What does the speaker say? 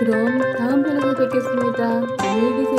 그럼 다음 편에서 뵙겠습니다. 안녕히 계세요.